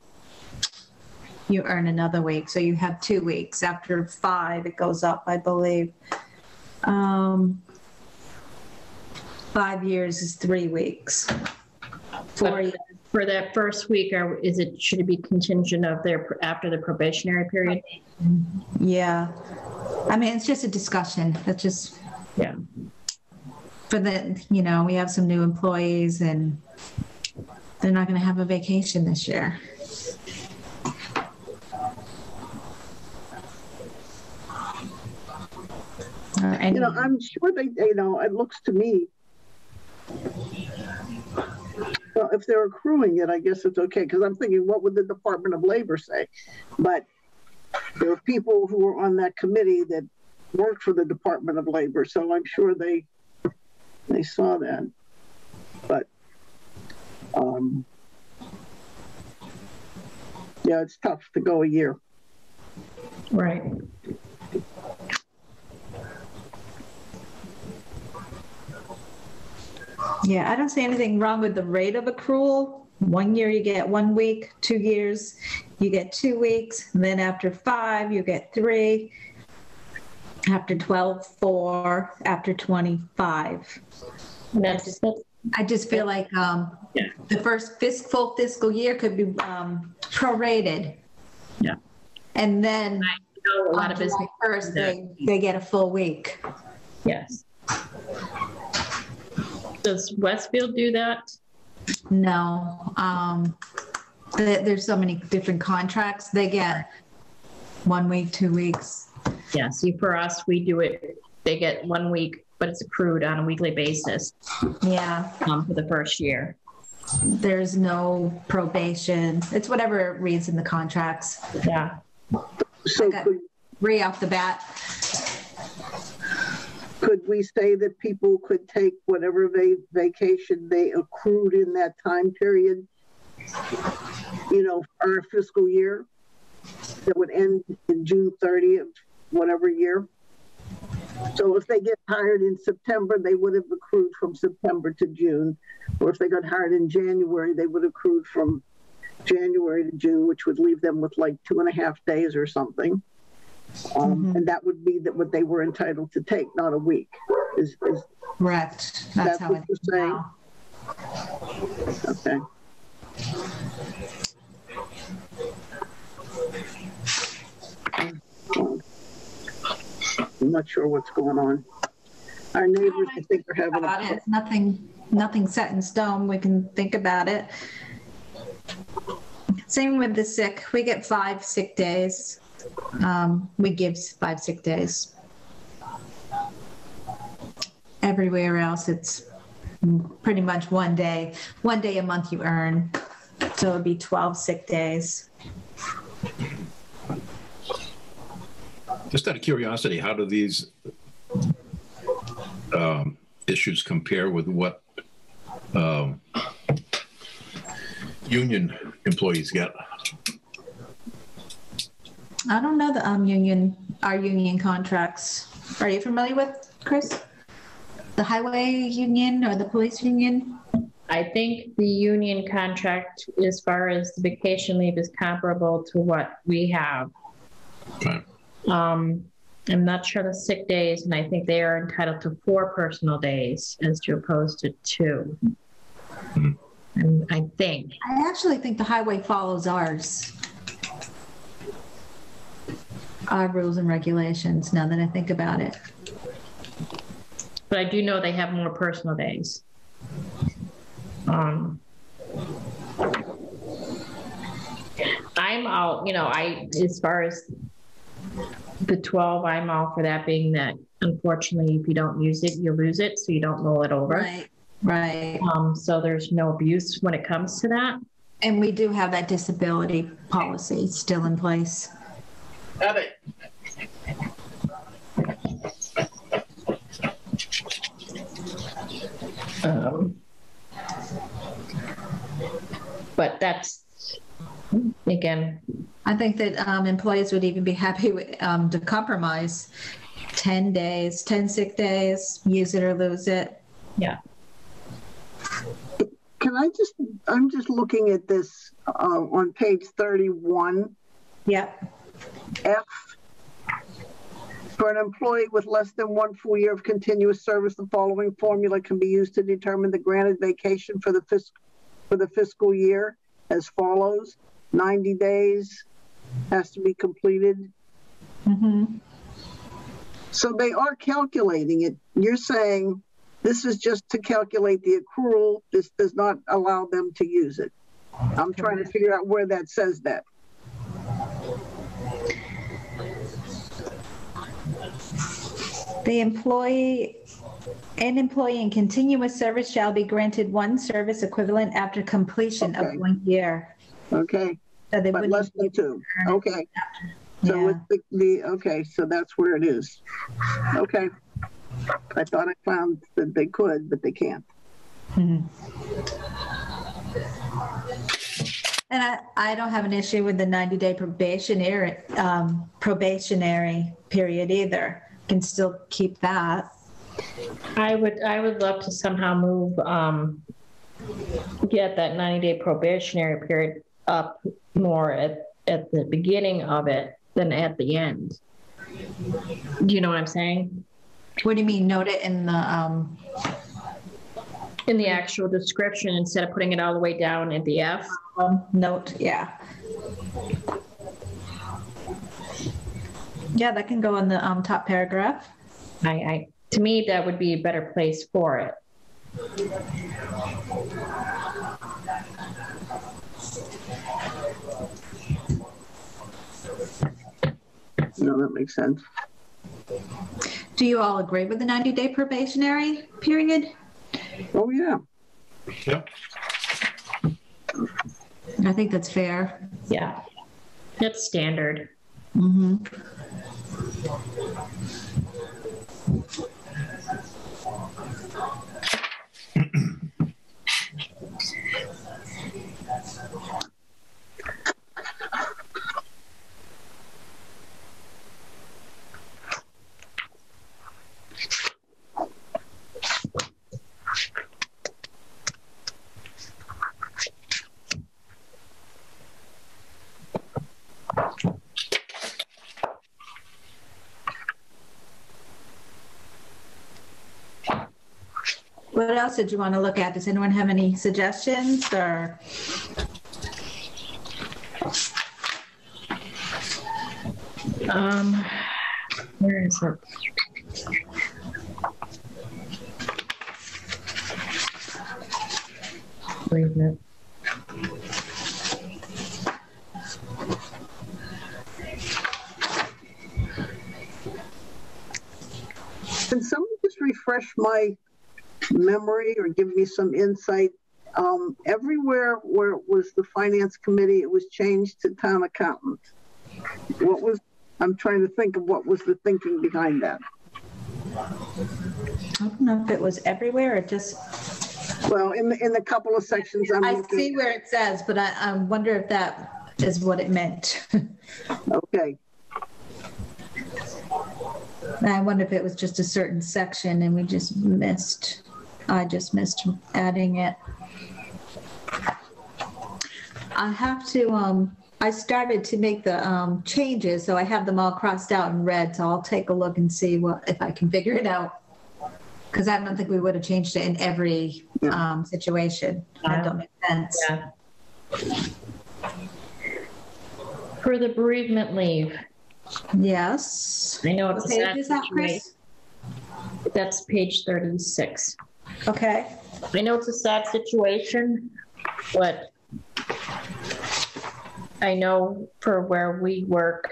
you earn another week. So you have two weeks. After five, it goes up, I believe. Um, five years is three weeks. Four years. For that first week, or is it, should it be contingent of their, after the probationary period? Yeah. I mean, it's just a discussion. That's just Yeah. for the, you know, we have some new employees and they're not going to have a vacation this year. You know, I'm sure they, you know, it looks to me. Well, if they're accruing it, I guess it's okay, because I'm thinking, what would the Department of Labor say? But there are people who are on that committee that work for the Department of Labor, so I'm sure they, they saw that. But, um, yeah, it's tough to go a year. Right. Yeah, I don't see anything wrong with the rate of accrual. One year you get one week, two years you get two weeks, and then after five you get three. After 12, four, after 25. And that's, I just feel like um, Yeah. the first fis- full fiscal year could be um, prorated. Yeah. And then a lot on of business, 1st, they, they get a full week. yes. Does Westfield do that? No, um, there's so many different contracts. They get one week, two weeks. Yes, see, for us, we do it, they get one week, but it's accrued on a weekly basis, Yeah, um, for the first year. there's no probation. It's whatever it reads in the contracts. Yeah. So Okay. could, Right off the bat. could we say that people could take whatever va- vacation they accrued in that time period? You know, our fiscal year that would end in June 30th, whatever year? So if they get hired in September, they would have accrued from September to June. Or if they got hired in January, they would have accrued from January to June, which would leave them with like two and a half days or something. Um, Mhm. And that would be that what they were entitled to take, not a week. Is, is, Correct. That's That's how what you're saying? now. okay. I'm not sure what's going on. Our neighbors, I think, are having About a, it. Nothing, nothing set in stone. We can think about it. Same with the sick. We get five sick days. Um, we give five sick days. Everywhere else, it's pretty much one day, one day a month you earn. So it'd be 12 sick days. Just out of curiosity, how do these um, issues compare with what um, union employees get? I don't know the um, union, our union contracts. Are you familiar with, Chris? The highway union or the police union? I think the union contract, as far as the vacation leave, is comparable to what we have. Okay. Um, I'm not sure the sick days, and I think they are entitled to four personal days as to opposed to two. Mhm. And I think, I actually think the highway follows ours. Our rules and regulations, now that I think about it. but I do know they have more personal days. Um, I'm all, you know, I, as far as the 12, I'm all for that being that unfortunately, if you don't use it, you lose it, so you don't roll it over. Right. Right. Um, so there's no abuse when it comes to that. And we do have that disability policy still in place. Um, but that's, again, I think that um, employees would even be happy with, um, to compromise 10 days, 10 sick days, use it or lose it. yeah. can I just, I'm just looking at this uh, on page 31. Yep. F. For an employee with less than one full year of continuous service, the following formula can be used to determine the granted vacation for the fiscal, for the fiscal year as follows. 90 days has to be completed. hmm So they are calculating it. You're saying this is just to calculate the accrual. This does not allow them to use it. I'm trying to figure out where that says that. The employee, an employee in continuous service shall be granted one service equivalent after completion Okay. of one year. Okay, they but wouldn't less than two. Okay. So Yeah. with the, the, okay, so that's where it is. Okay. I thought I found that they could, but they can't. Hmm. And I, I don't have an issue with the 90-day probationary, um, probationary period either. Can still keep that. I would, I would love to somehow move, um, get that 90-day probationary period up more at, at the beginning of it than at the end. Do you know what I'm saying? What do you mean, note it in the, um, In the actual description, instead of putting it all the way down at the F. um, note, yeah. Yeah, that can go in the, um, top paragraph. I, I, to me, that would be a better place for it. No, that makes sense. Do you all agree with the 90-day probationary period? Oh, yeah. Yep. I think that's fair. Yeah. That's standard. hmm What else did you want to look at? Does anyone have any suggestions or? Um, where is it? Bereavement. Can someone just refresh my memory or give me some insight? Um, everywhere where it was the finance committee, it was changed to town accountant. What was, I'm trying to think of what was the thinking behind that. I don't know if it was everywhere or just, Well, in the, in the couple of sections I'm I looking. see where it says, but I, I wonder if that is what it meant. Okay, I wonder if it was just a certain section and we just missed, I just missed adding it. I have to, um, I started to make the, um, changes, so I have them all crossed out in red, so I'll take a look and see what, if I can figure it out. Because I don't think we would have changed it in every, um, situation. That don't make sense. Yeah. For the bereavement leave, Yes. I know it's What page is that. Chris? That's page 36. Okay. I know it's a sad situation, but I know for where we work,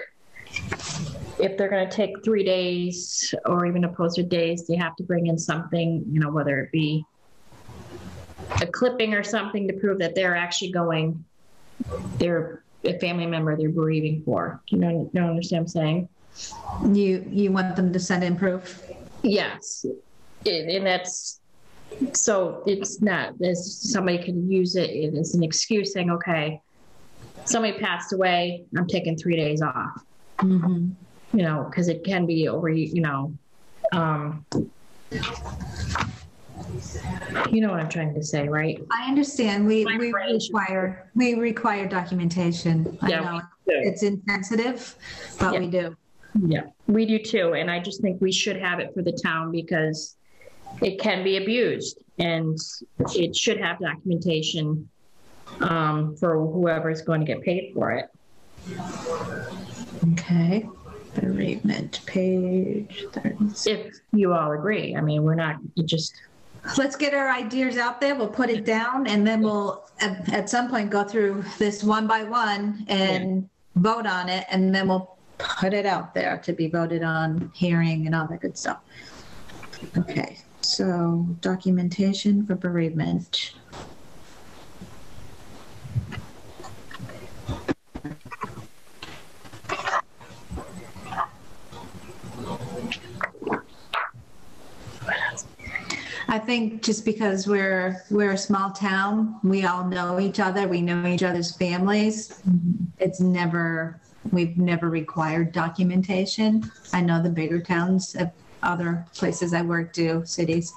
if they're going to take three days or even opposed days, they have to bring in something, you know, whether it be a clipping or something to prove that they're actually going, they're a family member they're bereaving for. You know, you know, understand what I'm saying? You, you want them to send in proof? Yes, and that's so it's not as somebody can use it as an excuse saying, okay, somebody passed away, I'm taking three days off. Mm-hmm. You know, because it can be over. You know, um, you know what I'm trying to say, right? I understand. We, My we brain require, we require documentation. I Yeah, know it's insensitive, but we do. Yeah, we do too, and I just think we should have it for the town because it can be abused, and it should have documentation um, for is going to get paid for it. Okay. Bereavement, page 36. If you all agree, I mean, we're not just Let's get our ideas out there. We'll put it down and then we'll, at, at some point, go through this one by one and vote on it. And then we'll put it out there to be voted on, hearing and all that good stuff. Okay, so documentation for bereavement. I think just because we're, we're a small town, we all know each other, we know each other's families. It's never, we've never required documentation. I know the bigger towns of other places I work do, cities.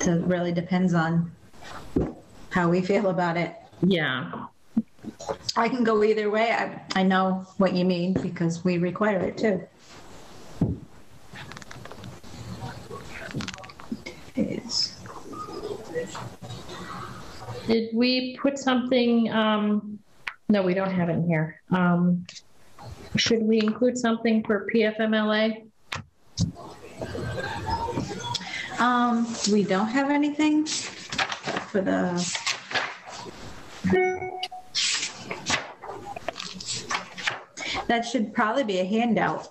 So it really depends on how we feel about it. yeah. I can go either way. I, I know what you mean because we require it too. Is, Did we put something? Um, no, we don't have it in here. Um, should we include something for PFMLA? Um, we don't have anything for the. That should probably be a handout.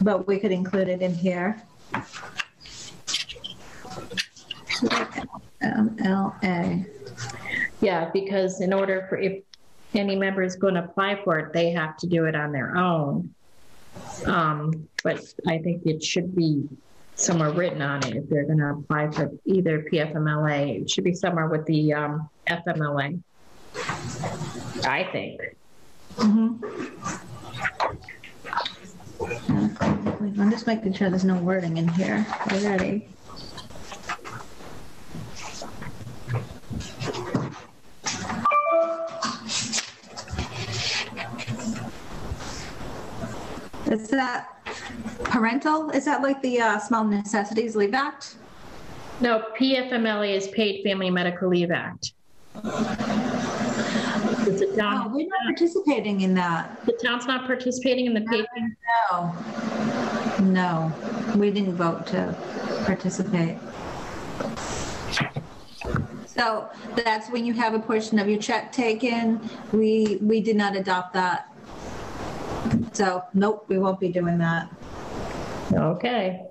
But we could include it in here. MLA. Yeah, because in order for if any member is going to apply for it, they have to do it on their own. Um, but I think it should be somewhere written on it if they're going to apply for either PFMLA. It should be somewhere with the um, FMLA. I think. Mhm. I'm just making sure there's no wording in here already. Is that parental? Is that like the uh, Small Necessities Leave Act? No, PFMLA is Paid Family Medical Leave Act. Is the Oh, town, we're not participating in that. the town's not participating in the paid, No. No, we didn't vote to participate. So that's when you have a portion of your check taken. We, we did not adopt that. So nope, we won't be doing that. okay.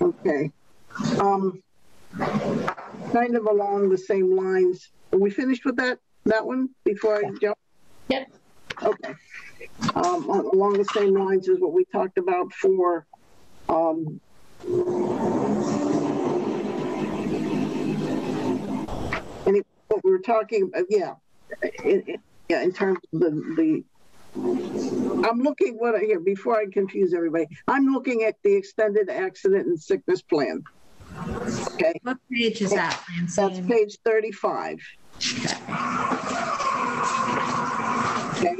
Okay. Um, kind of along the same lines. Are we finished with that, that one before I jump? Yep. Okay. Um, along the same lines as what we talked about for, um, any, what we were talking, about, yeah, in, in- yeah, in terms of the, the, I'm looking, what I hear, before I confuse everybody, I'm looking at the extended accident and sickness plan. Okay, What page is that, that's page 35. Okay,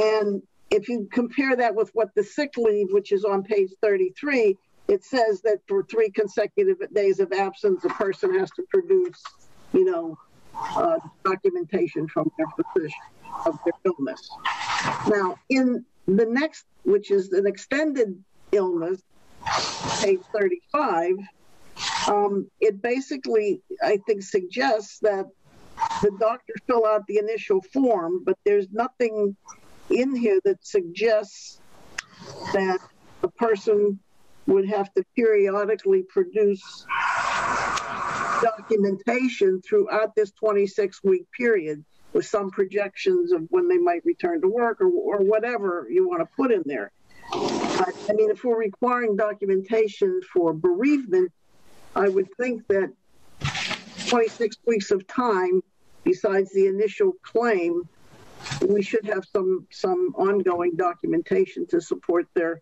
and if you compare that with what the sick leave, which is on page 33, it says that for three consecutive days of absence, a person has to produce, you know, uh, documentation from their physician of their illness. Now, in the next, which is an extended illness, page 35, um, it basically, I think, suggests that the doctor fill out the initial form, but there's nothing in here that suggests that a person would have to periodically produce documentation throughout this 26 week period with some projections of when they might return to work or, or whatever you want to put in there. But I mean, if we're requiring documentation for bereavement, I would think that 26 weeks of time, besides the initial claim, we should have some some ongoing documentation to support their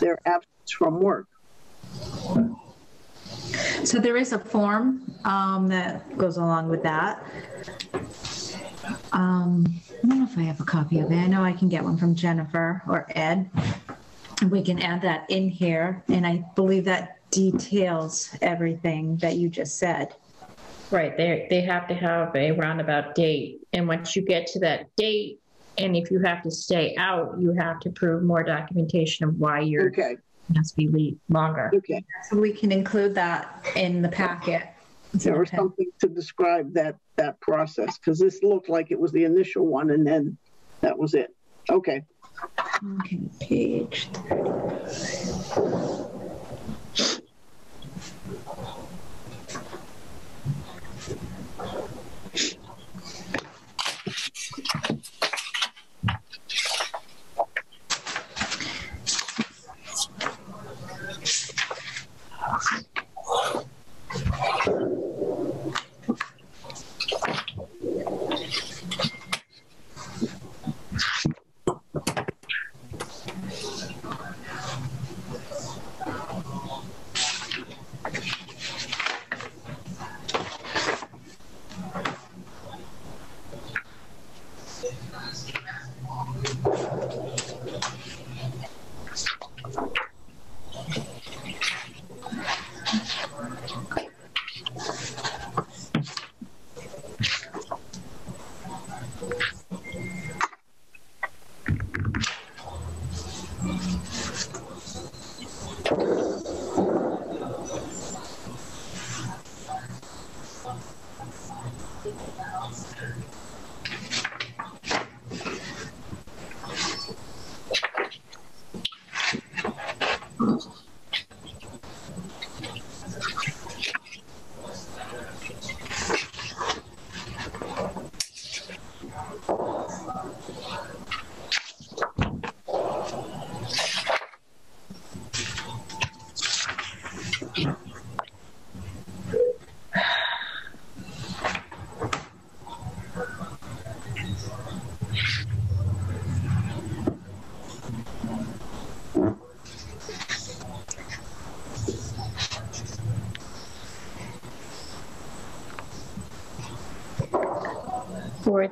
their absence from work. So there is a form um, that goes along with that. Um, I don't know if I have a copy of it. I know I can get one from Jennifer or Ed. And We can add that in here, and I believe that details everything that you just said. Right, they, they have to have a roundabout date, and once you get to that date, and if you have to stay out, you have to prove more documentation of why you're, Okay, has to be le- longer. okay. So we can include that in the packet. There was something to describe that that process because this looked like it was the initial one and then that was it. Okay. Okay, page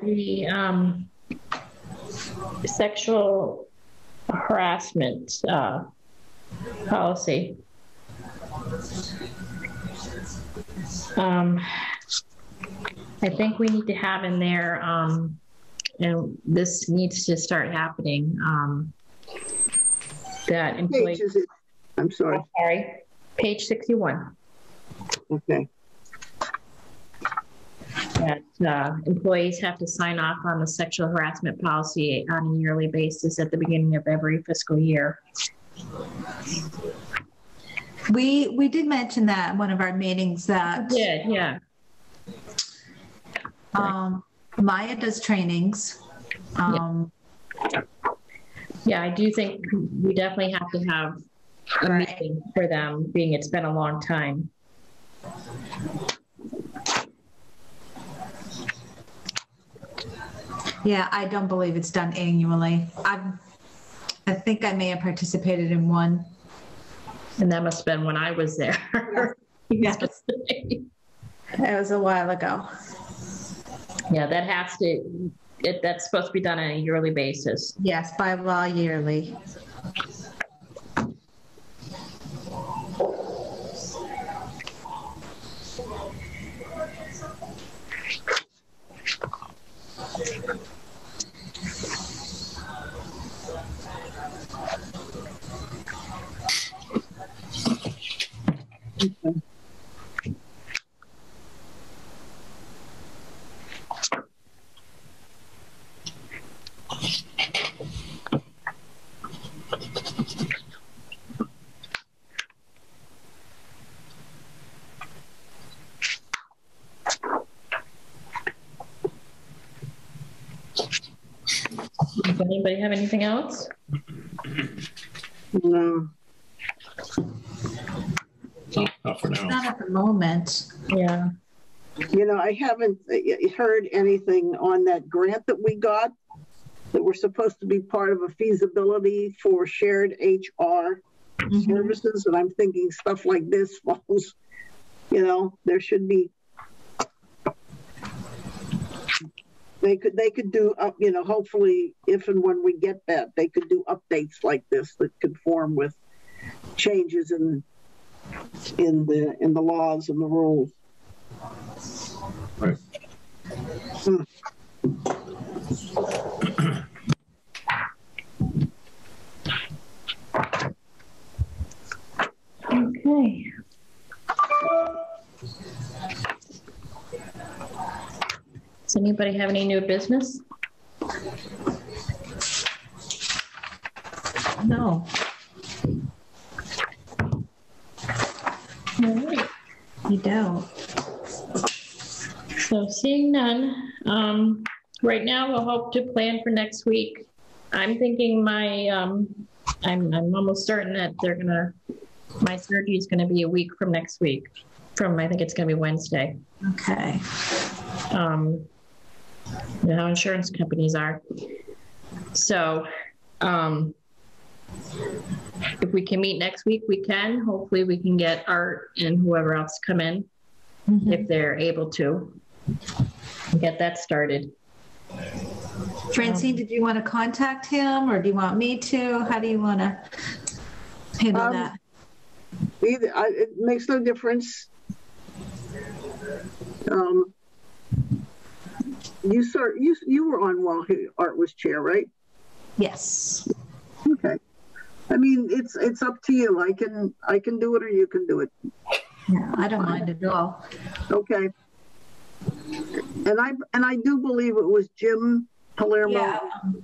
the um, sexual harassment uh, policy. Um, I think we need to have in there, um, and this needs to start happening, um, that Page employee, is it? I'm sorry. sorry, page 61. Okay. Uh, employees have to sign off on the sexual harassment policy on a yearly basis at the beginning of every fiscal year. We, we did mention that in one of our meetings that Yeah, yeah. um, Maya does trainings. Um, Yeah, I do think we definitely have to have a Right. meeting for them, being it's been a long time. Yeah, I don't believe it's done annually. I, I think I may have participated in one. And that must have been when I was there. Yes. It was a while ago. Yeah, that has to, it, that's supposed to be done on a yearly basis. Yes, by law yearly. Anybody have anything else? No. Not for now. Not at the moment. Yeah. You know, I haven't uh, heard anything on that grant that we got that we're supposed to be part of a feasibility for shared HR Mhm. services. And I'm thinking stuff like this falls, you know, there should be. They could, they could do, up, you know, hopefully if and when we get that, they could do updates like this that conform with changes in, in the, in the laws and the rules. Right. Okay. Does anybody have any new business? No. All right. You don't. So seeing none, um, right now we'll hope to plan for next week. I'm thinking my, um, I'm, I'm almost certain that they're gonna, my surgery is gonna be a week from next week. From, I think it's gonna be Wednesday. Okay. um, you know how insurance companies are. So, um, if we can meet next week, we can. Hopefully, we can get Art and whoever else come in Mhm. if they're able to get that started. Francine, did you want to contact him or do you want me to? How do you want to handle Um, that? Either, I, it makes no difference. Um, you sir, you, you were on while he- Art was chair, right? Yes. Okay. I mean, it's, it's up to you. I can, I can do it or you can do it. Yeah, I don't mind at all. Okay. And I, and I do believe it was Jim Palermo Yeah,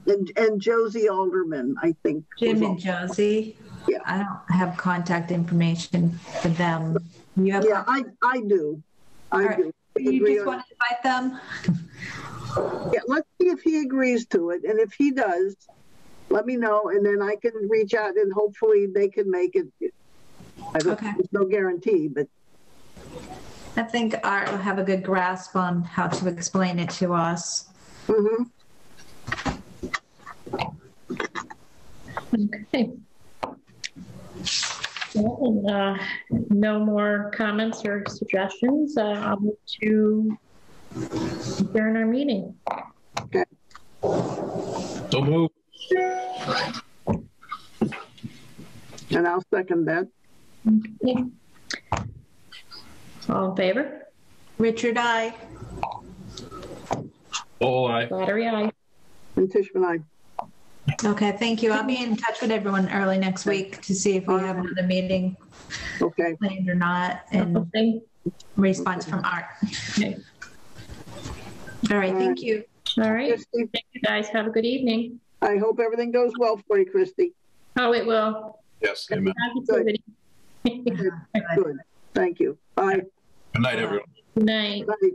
and, and Josie Alderman, I think. Jim and. Josie. Yeah. I don't have contact information for them. You have, Yeah, I, I do. I right. do. you just want to invite them? Yeah, let's see if he agrees to it, and if he does, let me know, and then I can reach out and hopefully they can make it. I don't, Okay. there's no guarantee, but I think Art will have a good grasp on how to explain it to us. mhm. Okay. Well, uh, no more comments or suggestions. Uh, I'll move to adjourn our meeting. Okay. So move. And I'll second that. Okay. All in favor? Richard, I. Oh, I. Slattery aye. And Fishman, I. Okay, thank you. I'll be in touch with everyone early next week to see if we have another meeting Okay, planned or not and Okay. response from Art. Okay. All right, thank you. All right. Christie, Thank you, guys. Have a good evening. I hope everything goes well for you, Christy. Oh, it will. Yes, amen. Positivity. Good, thank you. Bye. Good night, everyone. Good night. Bye.